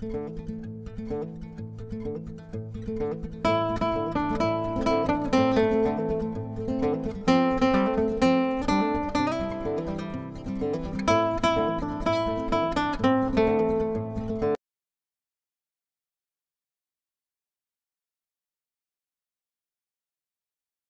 Música